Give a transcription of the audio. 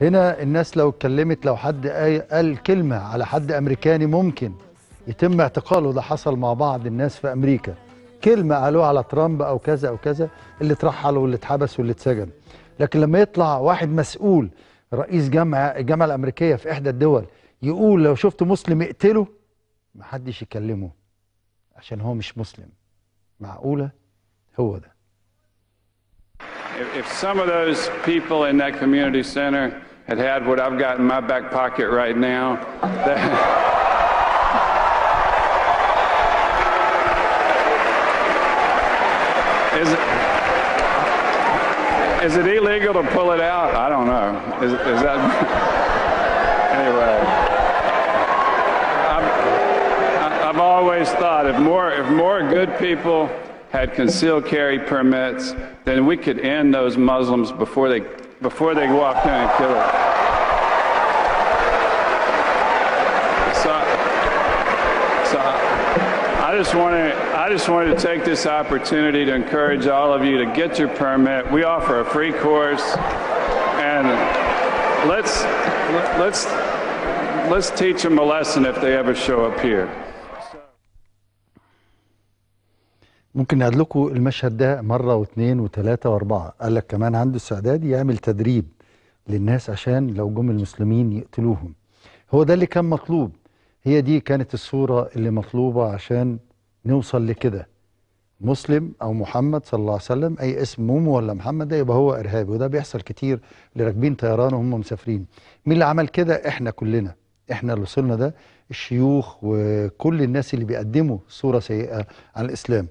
هنا الناس لو اتكلمت لو حد قال- كلمة على حد أمريكاني ممكن يتم اعتقاله ده حصل مع بعض الناس في أمريكا. كلمة قالوها على ترامب أو كذا أو كذا اللي اترحل واللي اتحبس واللي اتسجن. لكن لما يطلع واحد مسؤول رئيس جامعة الجامعة الأمريكية في إحدى الدول يقول لو شفت مسلم اقتله محدش يكلمه عشان هو مش مسلم. معقولة؟ هو ده. If, some of those people in that community center had had what I've got in my back pocket right now, that, is it, is it illegal to pull it out? I don't know. Is, is that anyway? I've, I've always thought if more if more good people had concealed carry permits, then we could end those Muslims before they before they walk in and kill it. So, so I just want to I just wanted to take this opportunity to encourage all of you to get your permit. We offer a free course, and let's let's let's teach them a lesson if they ever show up here. ممكن نعد لكم المشهد ده مرة واثنين وثلاثة وأربعة. قال لك كمان عنده استعداد يعمل تدريب للناس عشان لو جم المسلمين يقتلوهم. هو ده اللي كان مطلوب. هي دي كانت الصورة اللي مطلوبة عشان نوصل لكده. مسلم أو محمد صلى الله عليه وسلم أي اسم مومو ولا محمد ده يبقى هو إرهابي وده بيحصل كتير اللي راكبين طيران وهم مسافرين. مين اللي عمل كده؟ إحنا كلنا. إحنا اللي وصلنا ده الشيوخ وكل الناس اللي بيقدموا صورة سيئة عن الإسلام.